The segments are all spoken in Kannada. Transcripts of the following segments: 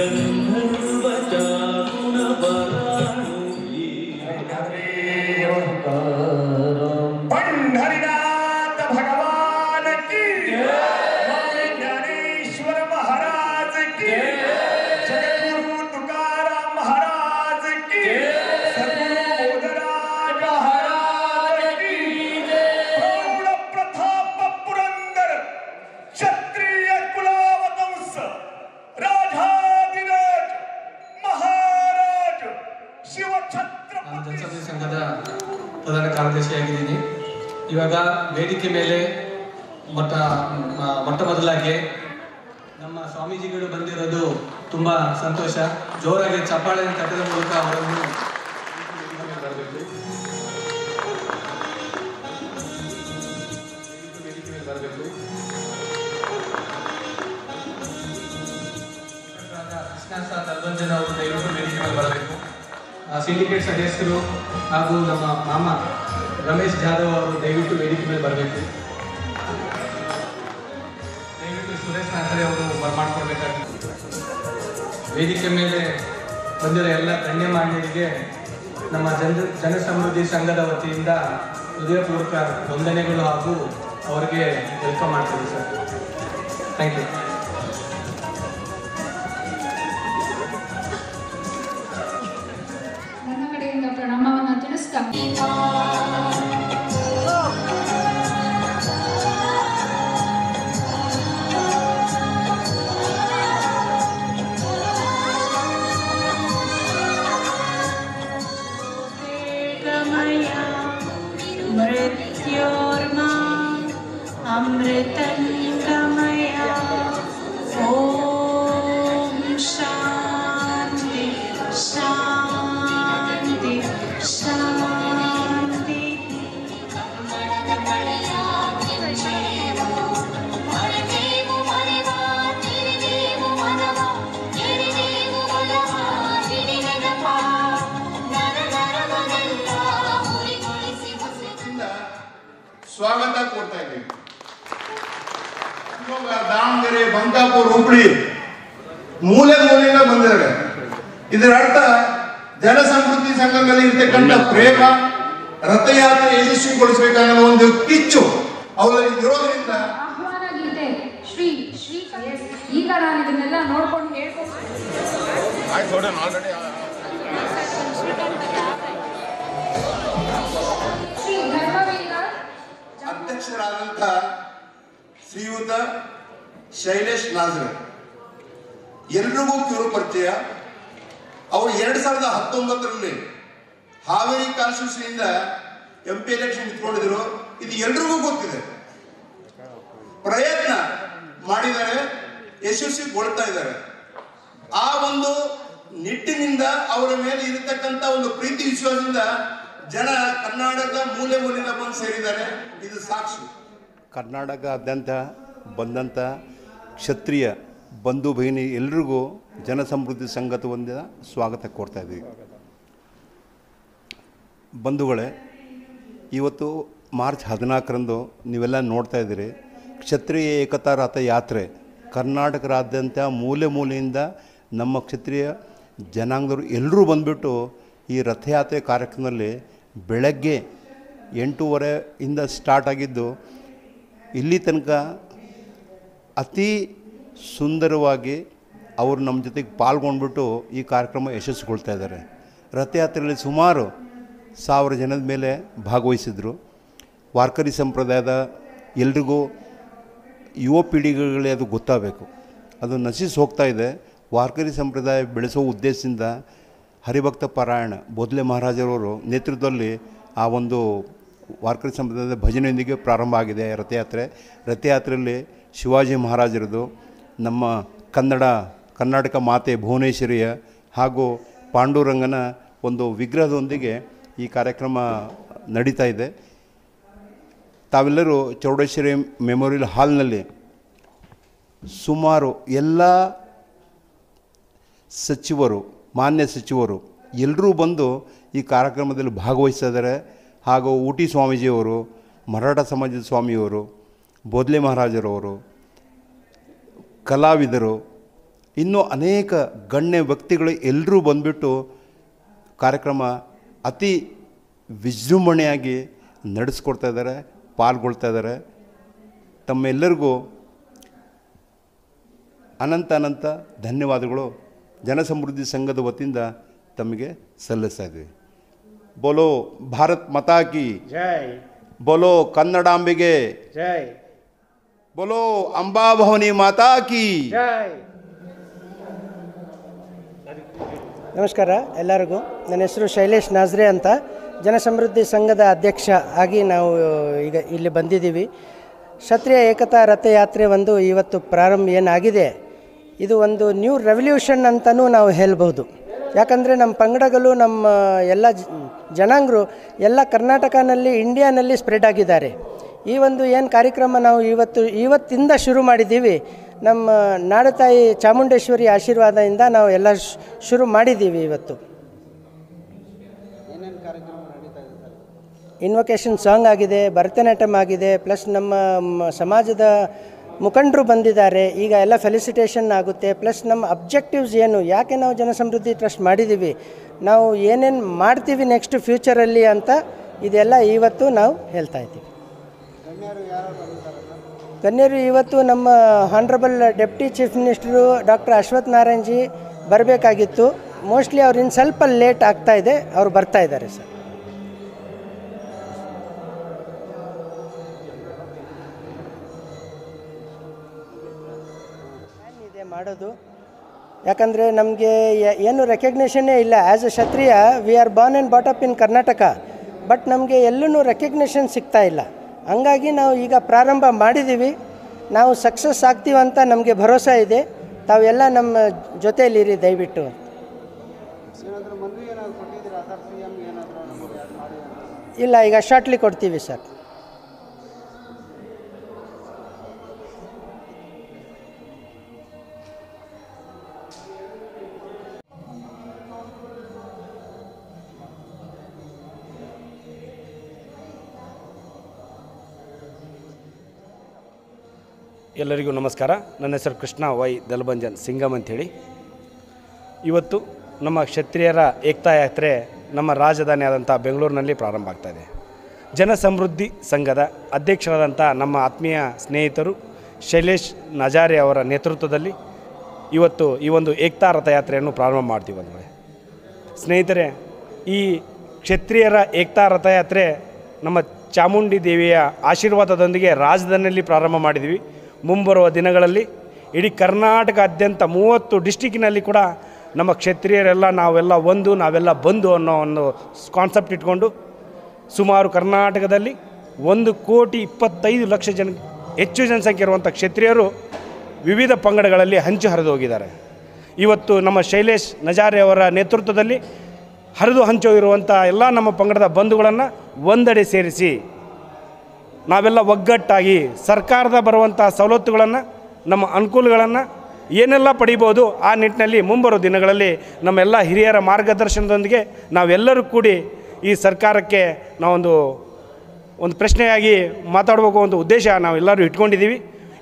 London. ನಾನು ಜನಸಂಘ ಸಂಘದ ಪ್ರಧಾನ ಕಾರ್ಯದರ್ಶಿಯಾಗಿದ್ದೀನಿ ಇವಾಗ ವೇದಿಕೆ ಮೇಲೆ ಮೊಟ್ಟ ಮೊಟ್ಟ ಮೊದಲಾಗಿ ನಮ್ಮ ಸ್ವಾಮೀಜಿಗಳು ಬಂದಿರೋದು ತುಂಬ ಸಂತೋಷ. ಜೋರಾಗಿ ಚಪ್ಪಾಳೆ ಕಟ್ಟದ ಮೂಲಕ ಅವರನ್ನು ಬರಬೇಕು ಬರಬೇಕು. ಕೃಷ್ಣಾಸ ತಲ್ವಂಜನ ಅವರು ಸಿಂಡಿಕೇಟ್ ಸದಸ್ಯರು ಹಾಗೂ ನಮ್ಮ ಮಾಮ ರಮೇಶ್ ಜಾಧವ್ ಅವರು ದಯವಿಟ್ಟು ವೇದಿಕೆ ಮೇಲೆ ಬರಬೇಕು. ದಯವಿಟ್ಟು ಸುರೇಶ್ ನಾಥರೆ ಅವರು ಬರ್ಮಾಡ್ಕೊಳ್ಬೇಕಾಗಿತ್ತು. ವೇದಿಕೆ ಮೇಲೆ ಬಂದಿರೋ ಎಲ್ಲ ಗಣ್ಯಮಾನ್ಯರಿಗೆ ನಮ್ಮ ಜನ ಜನ ಸಮೃದ್ಧಿ ಸಂಘದ ವತಿಯಿಂದ ಹೃದಯಪೂರ್ವಕ ವಂದನೆಗಳು ಹಾಗೂ ಅವರಿಗೆ ವೆಲ್ಕಮ್ ಮಾಡ್ತೀವಿ sir. Thank you system. Amritan ಕೊಡ್ತಾ ಇದ್ದೀವಿ ದಾವಣಗೆರೆ ಬಂಕಾಪುರ ಹುಬ್ಳಿ ಮೂಲೆ ಮೂಲೆಯಿಂದ ಬಂದಿದ್ದಾರೆ ಇದರ ಅರ್ಥ ಜನಸಮೃದ್ಧಿ ಸಂಘದಲ್ಲಿ ಇರ್ತಕ್ಕಂಥ ಪ್ರೇಮ ರಥಯಾತ್ರೆ ಯಶಸ್ವಿಗೊಳಿಸಬೇಕಾದ ಒಂದು ಕಿಚ್ಚು ಅವರಲ್ಲಿ ಇರೋದ್ರಿಂದ ಈಗ ನಾನು ಇದನ್ನೆಲ್ಲ ನೋಡ್ಕೊಂಡು ಹೇಳ್ಕೊಂಡು ಅಧ್ಯಕ್ಷರಾದಂಥ ಶ್ರೀಯುತ ಶೈಲೇಶ್ ನಾಜ್ರೆ. ಎಲ್ರಿಗೂ ಕಿರು ಪರಿಚಯ. ಅವರು ಎರಡ್ ಸಾವಿರದ ಹತ್ತೊಂಬತ್ತರಲ್ಲಿ ಹಾವೇರಿ ಕಾನ್ಸ್ಟಿಟ್ಯೂನ್ಸಿಯಿಂದ ಎಂ ಪಿ ಎಲೆಕ್ಷನ್ ನಿಂತ್ಕೊಂಡಿದ್ರು. ಇದು ಎಲ್ರಿಗೂ ಗೊತ್ತಿದೆ. ಪ್ರಯತ್ನ ಮಾಡಿದ್ದಾರೆ. ಯಶಸ್ವಿಗೊಳ್ತಾ ಇದ್ದಾರೆ. ಆ ಒಂದು ನಿಟ್ಟಿನಿಂದ ಅವರ ಮೇಲೆ ಇರತಕ್ಕಂತ ಒಂದು ಪ್ರೀತಿ ವಿಶ್ವಾಸದಿಂದ ಜನ ಕರ್ನಾಟಕದ ಮೂಲೆ ಮೂಲೆಯಿಂದ ಬಂದು ಸೇರಿದ್ದಾರೆ. ಇದು ಸಾಕ್ಷಿ. ಕರ್ನಾಟಕದಾದ್ಯಂತ ಬಂದಂಥ ಕ್ಷತ್ರಿಯ ಬಂಧು ಭಗಿನಿ ಎಲ್ರಿಗೂ ಜನಸಮೃದ್ಧಿ ಸಂಗತ ಒಂದಿನ ಸ್ವಾಗತ ಕೊಡ್ತಾ ಇದ್ದೀವಿ. ಬಂಧುಗಳೇ, ಇವತ್ತು ಮಾರ್ಚ್ ಹದಿನಾಲ್ಕರಂದು ನೀವೆಲ್ಲ ನೋಡ್ತಾ ಇದ್ದೀರಿ, ಕ್ಷತ್ರಿಯ ಏಕತಾ ರಥ ಯಾತ್ರೆ ಕರ್ನಾಟಕದಾದ್ಯಂತ ಮೂಲೆ ಮೂಲೆಯಿಂದ ನಮ್ಮ ಕ್ಷತ್ರಿಯ ಜನಾಂಗದವರು ಎಲ್ಲರೂ ಬಂದುಬಿಟ್ಟು ಈ ರಥಯಾತ್ರೆ ಕಾರ್ಯಕ್ರಮದಲ್ಲಿ ಬೆಳಗ್ಗೆ ಎಂಟೂವರೆಯಿಂದ ಸ್ಟಾರ್ಟ್ ಆಗಿದ್ದು, ಇಲ್ಲಿ ತನಕ ಅತಿ ಸುಂದರವಾಗಿ ಅವರು ನಮ್ಮ ಜೊತೆಗೆ ಪಾಲ್ಗೊಂಡ್ಬಿಟ್ಟು ಈ ಕಾರ್ಯಕ್ರಮ ಯಶಸ್ಸುಗೊಳ್ತಾ ಇದ್ದಾರೆ. ರಥಯಾತ್ರೆಯಲ್ಲಿ ಸುಮಾರು ಸಾವಿರ ಜನದ ಮೇಲೆ ಭಾಗವಹಿಸಿದರು. ವಾರ್ಕರಿ ಸಂಪ್ರದಾಯದ ಎಲ್ರಿಗೂ ಯುವ ಪೀಳಿಗೆಗಳಿಗೆ ಅದು ಗೊತ್ತಾಗಬೇಕು. ಅದು ನಶಿಸಿ ಹೋಗ್ತಾ ಇದೆ. ವಾರ್ಕರಿ ಸಂಪ್ರದಾಯ ಬೆಳೆಸೋ ಉದ್ದೇಶದಿಂದ ಹರಿಭಕ್ತ ಪಾರಾಯಣ, ಬೋದ್ಲೆ ಮಹಾರಾಜರವರು ನೇತೃತ್ವದಲ್ಲಿ ಆ ಒಂದು ವಾರ್ಕರಿ ಸಂಪ್ರದಾಯದ ಭಜನೆಯೊಂದಿಗೆ ಪ್ರಾರಂಭ ಆಗಿದೆ ರಥಯಾತ್ರೆ. ರಥಯಾತ್ರೆಯಲ್ಲಿ ಶಿವಾಜಿ ಮಹಾರಾಜರದು, ನಮ್ಮ ಕನ್ನಡ, ಕರ್ನಾಟಕ ಮಾತೆ ಭುವನೇಶ್ವರಿಯ ಹಾಗೂ ಪಾಂಡುರಂಗನ ಒಂದು ವಿಗ್ರಹದೊಂದಿಗೆ ಈ ಕಾರ್ಯಕ್ರಮ ನಡೀತಾ ಇದೆ. ತಾವೆಲ್ಲರೂ ಚೌಡೇಶ್ವರಿ ಮೆಮೋರಿಯಲ್ ಹಾಲ್ನಲ್ಲಿ ಸುಮಾರು ಎಲ್ಲ ಸಚಿವರು ಮಾನ್ಯ ಸಚಿವರು ಎಲ್ಲರೂ ಬಂದು ಈ ಕಾರ್ಯಕ್ರಮದಲ್ಲಿ ಭಾಗವಹಿಸಿದರೆ ಹಾಗೂ ಊಟಿ ಸ್ವಾಮೀಜಿಯವರು, ಮರಾಠ ಸಮಾಜದ ಸ್ವಾಮಿಯವರು, ಬೋದ್ಲೆ ಮಹಾರಾಜರವರು, ಕಲಾವಿದರು, ಇನ್ನೂ ಅನೇಕ ಗಣ್ಯ ವ್ಯಕ್ತಿಗಳು ಎಲ್ಲರೂ ಬಂದುಬಿಟ್ಟು ಕಾರ್ಯಕ್ರಮ ಅತಿ ವಿಜೃಂಭಣೆಯಾಗಿ ನಡೆಸ್ಕೊಡ್ತಾ ಇದ್ದಾರೆ, ಪಾಲ್ಗೊಳ್ತಾ ಇದ್ದಾರೆ. ತಮ್ಮೆಲ್ಲರಿಗೂ ಅನಂತ ಅನಂತ ಧನ್ಯವಾದಗಳು. ಜನಸಮೃದ್ಧಿ ಸಂಘದ ವತಿಯಿಂದ ತಮಗೆ ಸಲ್ಲಿಸಿದೆ ಬೋಲೋ ಭಾರತ್ ಮತಾಕಿ ಜೈ. ಬೋಲೋ ಕನ್ನಡಾಂಬೆಗೆ. ಜೈ. ಬೋಲೋ ಅಂಬಾಭವನಿ ಮಾತಾಕಿ ಜೈ. ನಮಸ್ಕಾರ ಎಲ್ಲರಿಗೂ. ನನ್ನ ಹೆಸರು ಶೈಲೇಶ್ ನಾಜ್ರೆ ಅಂತ. ಜನಸಮೃದ್ಧಿ ಸಂಘದ ಅಧ್ಯಕ್ಷ ಆಗಿ ನಾವು ಈಗ ಇಲ್ಲಿ ಬಂದಿದ್ದೀವಿ. ಕ್ಷತ್ರಿಯ ಏಕತಾ ರಥಯಾತ್ರೆ ಒಂದು ಇವತ್ತು ಪ್ರಾರಂಭ ಏನಾಗಿದೆ? ಇದು ಒಂದು ನ್ಯೂ ರೆವಲ್ಯೂಷನ್ ಅಂತಲೂ ನಾವು ಹೇಳ್ಬೋದು. ಯಾಕಂದರೆ ನಮ್ಮ ಪಂಗಡಗಳು ನಮ್ಮ ಎಲ್ಲ ಜನಾಂಗರು ಎಲ್ಲ ಕರ್ನಾಟಕನಲ್ಲಿ ಇಂಡಿಯಾನಲ್ಲಿ ಸ್ಪ್ರೆಡ್ ಆಗಿದ್ದಾರೆ. ಈ ಒಂದು ಏನು ಕಾರ್ಯಕ್ರಮ ನಾವು ಇವತ್ತು ಇವತ್ತಿಂದ ಶುರು ಮಾಡಿದ್ದೀವಿ ನಮ್ಮ ನಾಡತಾಯಿ ಚಾಮುಂಡೇಶ್ವರಿ ಆಶೀರ್ವಾದದಿಂದ ನಾವು ಎಲ್ಲ ಶ್- ಶುರು ಮಾಡಿದ್ದೀವಿ ಇವತ್ತು. ಇನ್ವೊಕೇಶನ್ ಸಾಂಗ್ ಆಗಿದೆ ಭರತನಾಟ್ಯಮ್ ಆಗಿದೆ ಪ್ಲಸ್ ನಮ್ಮ ಸಮಾಜದ ಮುಖಂಡರು ಬಂದಿದ್ದಾರೆ, ಈಗ ಎಲ್ಲ ಫೆಲಿಸಿಟೇಷನ್ ಆಗುತ್ತೆ ಪ್ಲಸ್ ನಮ್ಮ ಅಬ್ಜೆಕ್ಟಿವ್ಸ್ ಏನು, ಯಾಕೆ ನಾವು ಜನಸಮೃದ್ಧಿ ಟ್ರಸ್ಟ್ ಮಾಡಿದ್ದೀವಿ ನಾವು ಏನೇನು ಮಾಡ್ತೀವಿ ನೆಕ್ಸ್ಟ್ ಫ್ಯೂಚರಲ್ಲಿ ಅಂತ ಇದೆಲ್ಲ ಇವತ್ತು ನಾವು ಹೇಳ್ತಾ ಇದ್ದೀವಿ. ಗಣ್ಯರು ಇವತ್ತು ನಮ್ಮ honourable deputy chief minister doctor Ashwath Narayan ji ಬರಬೇಕಾಗಿತ್ತು. ಮೋಸ್ಟ್ಲಿ ಅವ್ರು ಇನ್ನು ಸ್ವಲ್ಪ ಲೇಟ್ ಆಗ್ತಾ ಇದೆ, ಅವ್ರು ಬರ್ತಾ ಇದ್ದಾರೆ ಸರ್ ಮಾಡೋದು. ಯಾಕಂದರೆ ನಮಗೆ ಏನು ರೆಕಗ್ನೇಷನ್ನೇ ಇಲ್ಲ. As a Kshatriya we are born and brought up in Karnataka but ನಮಗೆ ಎಲ್ಲೂ ರೆಕಗ್ನೇಷನ್ ಸಿಗ್ತಾ ಇಲ್ಲ. ಹಂಗಾಗಿ ನಾವು ಈಗ ಪ್ರಾರಂಭ ಮಾಡಿದ್ದೀವಿ ನಾವು ಸಕ್ಸಸ್ ಆಗ್ತೀವಂತ ನಮಗೆ ಭರೋಸೆ ಇದೆ. ತಾವೆಲ್ಲ ನಮ್ಮ ಜೊತೆಯಲ್ಲಿರಿ ದಯವಿಟ್ಟು. ಇಲ್ಲ ಈಗ ಶಾರ್ಟ್ಲಿ ಕೊಡ್ತೀವಿ ಸರ್. ಎಲ್ಲರಿಗೂ ನಮಸ್ಕಾರ. ನನ್ನ ಹೆಸರು ಕೃಷ್ಣ ವೈ ದಲ್ಬಂಜನ್ ಸಿಂಗಮ್ ಅಂಥೇಳಿ ಇವತ್ತು ನಮ್ಮ ಕ್ಷತ್ರಿಯರ ಏಕ್ತಾ ಯಾತ್ರೆ ನಮ್ಮ ರಾಜಧಾನಿ ಆದಂಥ ಬೆಂಗಳೂರಿನಲ್ಲಿ ಪ್ರಾರಂಭ ಆಗ್ತಾಯಿದೆ ಜನಸಮೃದ್ಧಿ ಸಂಘದ ಅಧ್ಯಕ್ಷರಾದಂಥ ನಮ್ಮ ಆತ್ಮೀಯ ಸ್ನೇಹಿತರು ಶೈಲೇಶ್ ನಜಾರಿ ಅವರ ನೇತೃತ್ವದಲ್ಲಿ ಇವತ್ತು ಈ ಒಂದು ಏಕ್ತಾ ರಥಯಾತ್ರೆಯನ್ನು ಪ್ರಾರಂಭ ಮಾಡ್ತೀವಿ ಅಂದರೆ ಸ್ನೇಹಿತರೆ, ಈ ಕ್ಷತ್ರಿಯರ ಏಕ್ತಾ ರಥಯಾತ್ರೆ ನಮ್ಮ ಚಾಮುಂಡಿ ದೇವಿಯ ಆಶೀರ್ವಾದದೊಂದಿಗೆ ರಾಜಧಾನಿಯಲ್ಲಿ ಪ್ರಾರಂಭ ಮಾಡಿದ್ವಿ ಮುಂಬರುವ ದಿನಗಳಲ್ಲಿ ಇಡೀ ಕರ್ನಾಟಕಾದ್ಯಂತ ಮೂವತ್ತು ಡಿಸ್ಟಿಕ್ಕಿನಲ್ಲಿ ಕೂಡ ನಮ್ಮ ಕ್ಷತ್ರಿಯರೆಲ್ಲ ನಾವೆಲ್ಲ ಒಂದು, ನಾವೆಲ್ಲ ಬಂದು ಅನ್ನೋ ಒಂದು ಕಾನ್ಸೆಪ್ಟ್ ಇಟ್ಕೊಂಡು ಸುಮಾರು ಕರ್ನಾಟಕದಲ್ಲಿ ಒಂದು ಕೋಟಿ ಇಪ್ಪತ್ತೈದು ಲಕ್ಷ ಜನ, ಹೆಚ್ಚು ಜನಸಂಖ್ಯೆ ಇರುವಂಥ ಕ್ಷತ್ರಿಯರು ವಿವಿಧ ಪಂಗಡಗಳಲ್ಲಿ ಹಂಚು ಹರಿದು ಹೋಗಿದ್ದಾರೆ. ಇವತ್ತು ನಮ್ಮ ಶೈಲೇಶ್ ನಜಾರೆ ಅವರ ನೇತೃತ್ವದಲ್ಲಿ ಹರಿದು ಹಂಚೋಗಿರುವಂಥ ಎಲ್ಲ ನಮ್ಮ ಪಂಗಡದ ಬಂಧುಗಳನ್ನು ಒಂದೆಡೆ ಸೇರಿಸಿ ನಾವೆಲ್ಲ ಒಗ್ಗಟ್ಟಾಗಿ ಸರ್ಕಾರದ ಬರುವಂಥ ಸವಲತ್ತುಗಳನ್ನು, ನಮ್ಮ ಅನುಕೂಲಗಳನ್ನು ಏನೆಲ್ಲ ಪಡಿಬೋದು ಆ ನಿಟ್ಟಿನಲ್ಲಿ ಮುಂಬರುವ ದಿನಗಳಲ್ಲಿ ನಮ್ಮೆಲ್ಲ ಹಿರಿಯರ ಮಾರ್ಗದರ್ಶನದೊಂದಿಗೆ ನಾವೆಲ್ಲರೂ ಕೂಡಿ ಈ ಸರ್ಕಾರಕ್ಕೆ ನಾವೊಂದು, ಒಂದು ಪ್ರಶ್ನೆಯಾಗಿ ಮಾತಾಡಬೇಕು ಒಂದು ಉದ್ದೇಶ ನಾವೆಲ್ಲರೂ ಇಟ್ಕೊಂಡಿದ್ದೀವಿ.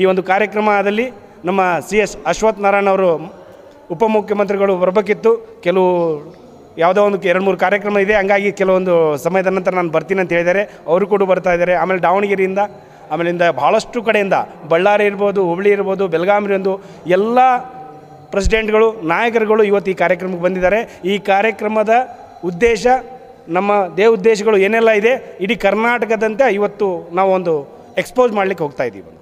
ಈ ಒಂದು ಕಾರ್ಯಕ್ರಮದಲ್ಲಿ ನಮ್ಮ ಸಿ ಎಸ್ ಅಶ್ವಥ್ ನಾರಾಯಣ್ ಅವರು ಉಪಮುಖ್ಯಮಂತ್ರಿಗಳು ಬರಬೇಕಿತ್ತು. ಕೆಲವು ಯಾವುದೋ ಒಂದು ಎರಡು ಮೂರು ಕಾರ್ಯಕ್ರಮ ಇದೆ. ಹಂಗಾಗಿ ಕೆಲವೊಂದು ಸಮಯದ ನಂತರ ನಾನು ಬರ್ತೀನಿ ಅಂತ ಹೇಳಿದ್ದಾರೆ. ಅವರು ಕೂಡ ಬರ್ತಾ ಇದ್ದಾರೆ. ಆಮೇಲೆ ದಾವಣಗೆರೆಯಿಂದ, ಆಮೇಲಿಂದ ಭಾಳಷ್ಟು ಕಡೆಯಿಂದ ಬಳ್ಳಾರಿ ಇರ್ಬೋದು, ಹುಬ್ಳಿ ಇರ್ಬೋದು ಬೆಳಗಾವಿ ಒಂದು ಎಲ್ಲ ಪ್ರೆಸಿಡೆಂಟ್ಗಳು, ನಾಯಕರುಗಳು ಇವತ್ತು ಈ ಕಾರ್ಯಕ್ರಮಕ್ಕೆ ಬಂದಿದ್ದಾರೆ. ಈ ಕಾರ್ಯಕ್ರಮದ ಉದ್ದೇಶ, ನಮ್ಮ ದೇ ಉದ್ದೇಶಗಳು ಏನೆಲ್ಲ ಇದೆ? ಇಡೀ ಕರ್ನಾಟಕದಂತೆ ಇವತ್ತು ಒಂದು ಎಕ್ಸ್ಪೋಸ್ ಮಾಡಲಿಕ್ಕೆ ಹೋಗ್ತಾ ಇದ್ದೀವಿ